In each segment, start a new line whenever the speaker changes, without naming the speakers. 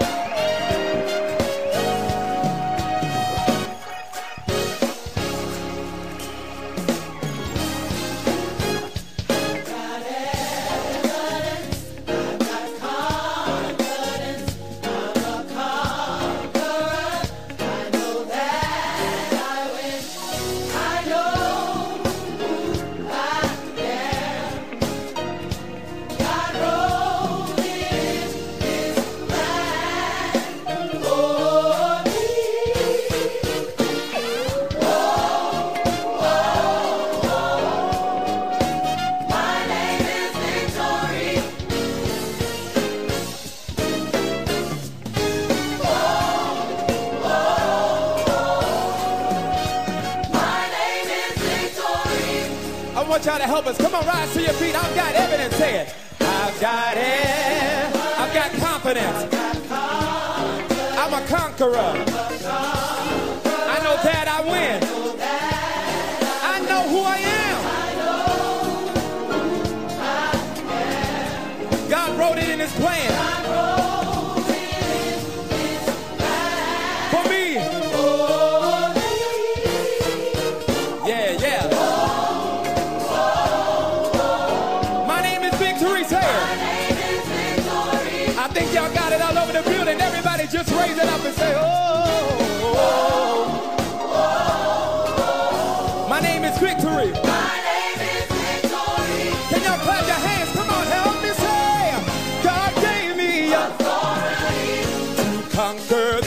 I want y'all to help us. Come on, rise to your feet. I've got evidence. Say it. I've got it. I've got confidence. I'm a conqueror. I know that I win. I know who I am. God wrote it in his plan. think y'all got it all over the building. Everybody just raise it up and say, oh. oh, oh. My name is Victory. My name is Can y'all clap your hands? Come on, help me say, God gave me authority to conquer.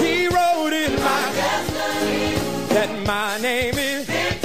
He wrote in my, destiny that my name is Victory.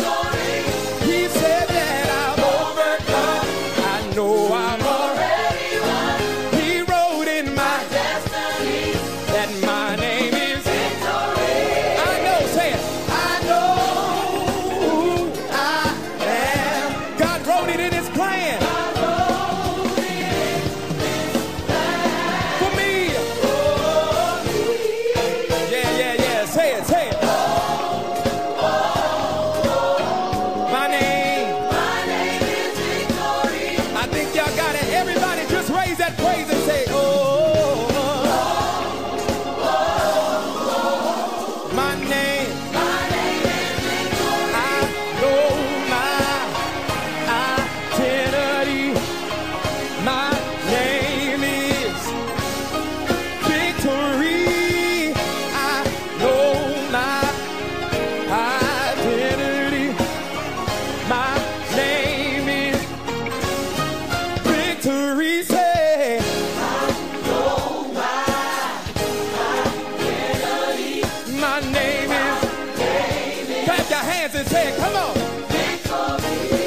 name is. Clap your hands and say, come on. Victory.